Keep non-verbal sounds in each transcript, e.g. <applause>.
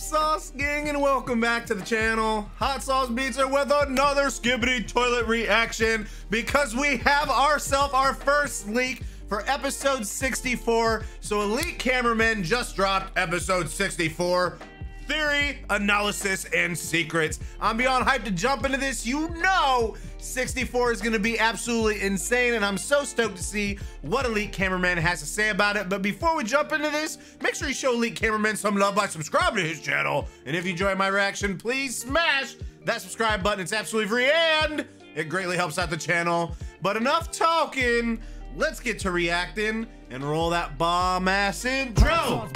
Sauce Gang, and welcome back to the channel. Hot Sauce Beats are with another Skibbity Toilet reaction because we have ourselves our first leak for episode 64. So Elite Cameraman just dropped episode 64. Theory, analysis, and secrets. I'm beyond hyped to jump into this. You know 64 is going to be absolutely insane, and I'm so stoked to see what Elite Cameraman has to say about it. But before we jump into this, make sure you show Elite Cameraman some love by subscribing to his channel. And if you enjoy my reaction, please smash that subscribe button. It's absolutely free, and it greatly helps out the channel. But enough talking. Let's get to reacting and roll that bomb ass intro.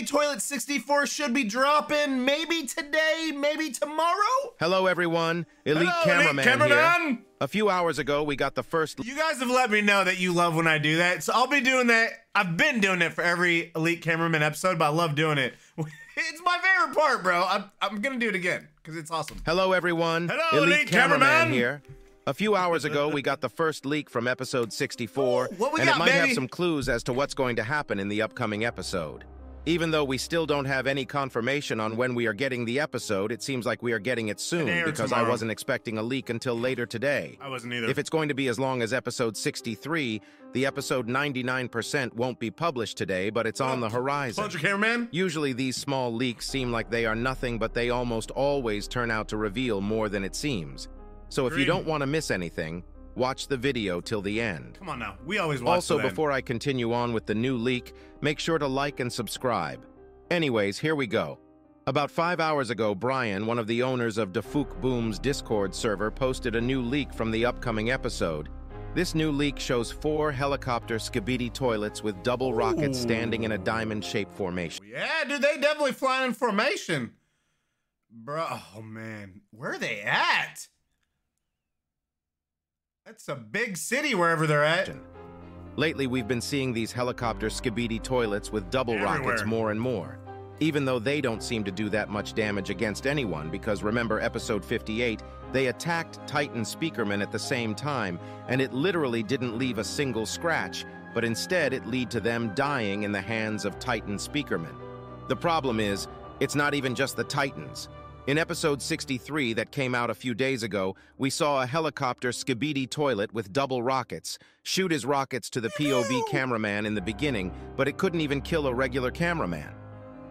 Means Toilet 64 should be dropping maybe today, maybe tomorrow? Hello, everyone. Elite Hello, Elite Cameraman Cameraman. here. A few hours ago, we got the first You guys have let me know that you love when I do that. So I'll be doing that. I've been doing it for every Elite Cameraman episode, but I love doing it. <laughs> It's my favorite part, bro. I'm, I'm going to do it again because it's awesome. Hello, everyone. Hello, Elite Cameraman. here. A few hours ago, we got the first leak from episode 64, Ooh, what we and got, it might baby? have some clues as to what's going to happen in the upcoming episode. Even though we still don't have any confirmation on when we are getting the episode, it seems like we are getting it soon because I wasn't expecting a leak until later today. I wasn't either. If it's going to be as long as episode 63, the episode 99% won't be published today, but it's on the horizon. Punch your cameraman. Usually these small leaks seem like they are nothing, but they almost always turn out to reveal more than it seems. So if you don't want to miss anything, watch the video till the end. Come on now. We always watch Also, to the end. before I continue on with the new leak, make sure to like and subscribe. Anyways, here we go. About five hours ago, Brian, one of the owners of Dafuk Boom's Discord server, posted a new leak from the upcoming episode. This new leak shows four helicopter Skibidi toilets with double rockets Ooh. standing in a diamond-shaped formation. Yeah, dude, they definitely flying in formation. Bro, oh man, where are they at? That's a big city wherever they're at. Lately, we've been seeing these helicopter Skibidi toilets with double rockets more and more. Even though they don't seem to do that much damage against anyone, because remember episode 58, they attacked Titan Speakerman at the same time, and it literally didn't leave a single scratch, but instead it lead to them dying in the hands of Titan Speakerman. The problem is, it's not even just the Titans. In episode 63 that came out a few days ago, we saw a helicopter Skibidi toilet with double rockets shoot his rockets to the POV cameraman in the beginning, but it couldn't even kill a regular cameraman.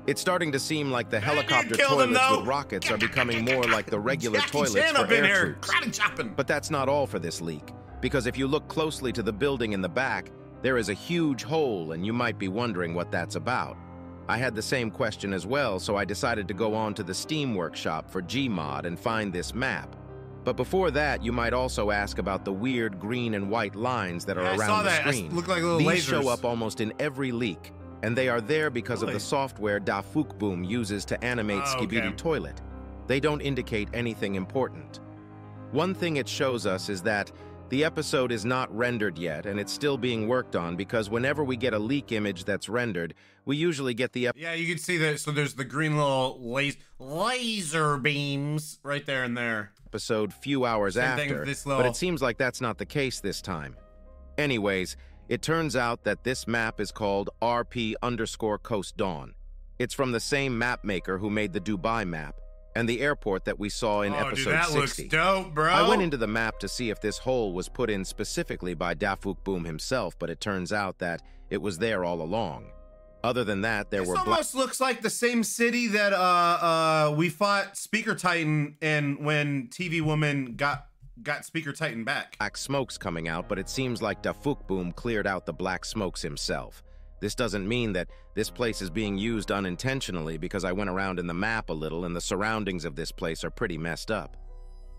It's starting to seem like the helicopter kill them, toilets with rockets are becoming more like the regular Jackie toilets Chan for air here, troops. But that's not all for this leak, because if you look closely to the building in the back, there is a huge hole and you might be wondering what that's about. I had the same question as well, so I decided to go on to the Steam Workshop for Gmod and find this map. But before that, you might also ask about the weird green and white lines that are Yeah, around saw the that. I s- screen. look like little These lasers. show up almost in every leak, and they are there because of the software Dafukboom uses to animate Oh, okay. Skibidi Toilet. They don't indicate anything important. One thing it shows us is that the episode is not rendered yet, and it's still being worked on because whenever we get a leak image that's rendered, we usually get the Yeah, you can see that. So there's the green little las- laser beams right there and there. episode few hours Same after, this but it seems like that's not the case this time. Anyways, it turns out that this map is called RP underscore Coast Dawn. It's from the same map maker who made the Dubai map and the airport that we saw in oh, episode dude, that 60. looks dope, bro. I went into the map to see if this hole was put in specifically by Dafuk Boom himself, but it turns out that it was there all along. Other than that, there This were almost looks like the same city that uh uh we fought Speaker Titan and when TV Woman got got Speaker Titan back. black smokes coming out, but it seems like Dafuk Boom cleared out the black smokes himself. This doesn't mean that this place is being used unintentionally because I went around in the map a little and the surroundings of this place are pretty messed up.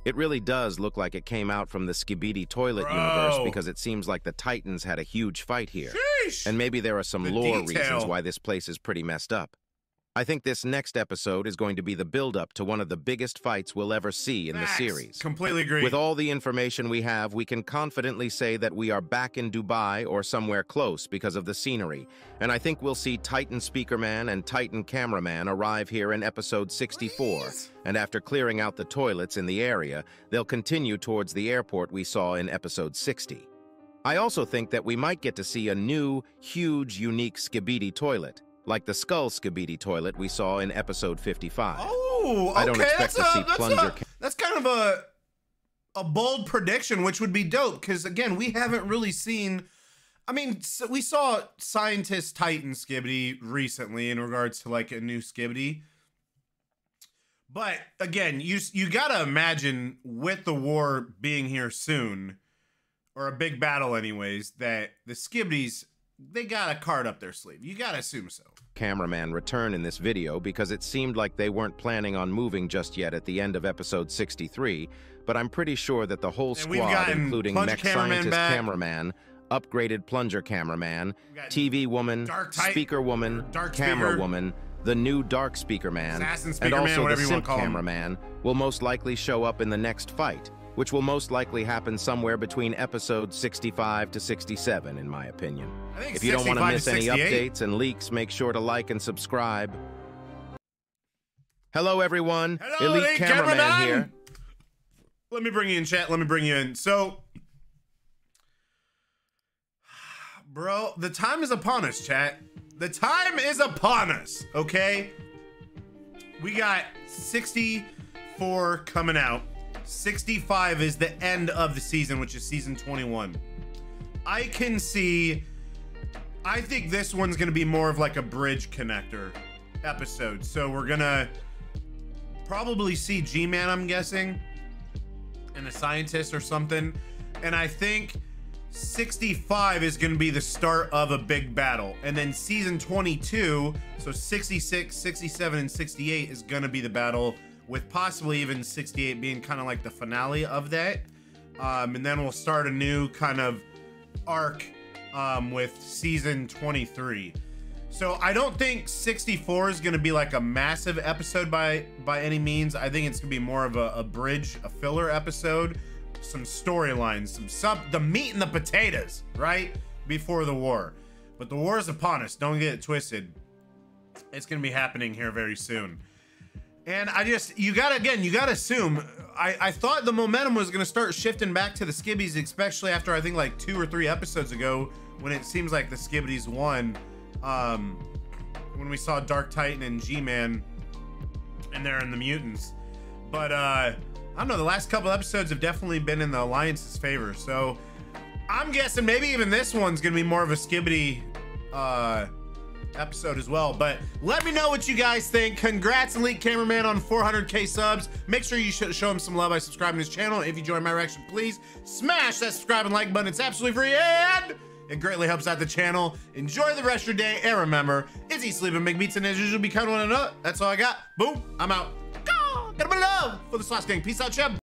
It really does look like it came out from the Skibidi toilet Bro. universe because it seems like the Titans had a huge fight here. Sheesh. And maybe there are some The lore detail. reasons why this place is pretty messed up. I think this next episode is going to be the build-up to one of the biggest fights we'll ever see in Facts. the series. Completely agree. With all the information we have, we can confidently say that we are back in Dubai or somewhere close because of the scenery. And I think we'll see Titan Speakerman and Titan Cameraman arrive here in episode 64. Please. And after clearing out the toilets in the area, they'll continue towards the airport we saw in episode 60. I also think that we might get to see a new, huge, unique Skibidi toilet, like the Skull Skibidi toilet we saw in episode 55. Oh, okay. I don't expect that's to a, see that's plunger A, that's kind of a a bold prediction, which would be dope because again, we haven't really seen. I mean, s we saw scientist Titan Skibbity recently in regards to like a new Skibbity. But again, you you gotta imagine with the war being here soon, or a big battle, anyways, that the Skibbities they got a card up their sleeve. You gotta assume so. cameraman return in this video because it seemed like they weren't planning on moving just yet at the end of episode 63, but I'm pretty sure that the whole squad, including mech Cameraman scientist back. cameraman, upgraded plunger cameraman, TV woman, speaker woman, Dark camera Speaker. woman, the new dark speaker man, Assassin and Speaker Man, also the whatever you wanna sync call him. cameraman will most likely show up in the next fight, which will most likely happen somewhere between episode 65 to 67, in my opinion. If you don't want to 65 miss any updates and leaks, make sure to like and subscribe. Hello, everyone. Hello, Elite Elite Cameraman Cameraman. here. Let me bring you in, chat. Let me bring you in. So, bro, the time is upon us, chat. The time is upon us, okay? We got 64 coming out. 65 is the end of the season, which is season 21. I can see. I think this one's gonna be more of like a bridge connector episode. So we're gonna probably see G-Man, I'm guessing, and a scientist or something. And I think 65 is going to be the start of a big battle. And then season 22, so 66, 67, and 68 is going to be the battle, with possibly even 68 being kind of like the finale of that. Um, and then we'll start a new kind of arc um, with season 23. So I don't think 64 is going to be like a massive episode by by any means. I think it's going to be more of a, a bridge, a filler episode, some storylines, some sub, the meat and the potatoes, right before the war. But the war is upon us. Don't get it twisted. It's going to be happening here very soon. And I just, you gotta, again, you gotta assume. I, I thought the momentum was gonna start shifting back to the Skibbies, especially after I think like two or three episodes ago when it seems like the Skibbies won. Um, when we saw Dark Titan and G Man and they're in the mutants. But uh, I don't know, the last couple episodes have definitely been in the Alliance's favor. So I'm guessing maybe even this one's gonna be more of a Skibbity uh, episode as well. But let me know what you guys think. Congrats, Elite Cameraman, on 400k subs. Make sure you show him some love by subscribing to his channel. If you join my reaction, please smash that subscribe and like button. It's absolutely free and it greatly helps out the channel. Enjoy the rest of your day. And remember, is he sleeping big beats and as usual, be kind one another. That's all I got. Boom. I'm out. Got a bit of love for the Sauce Gang. Peace out, Cheb.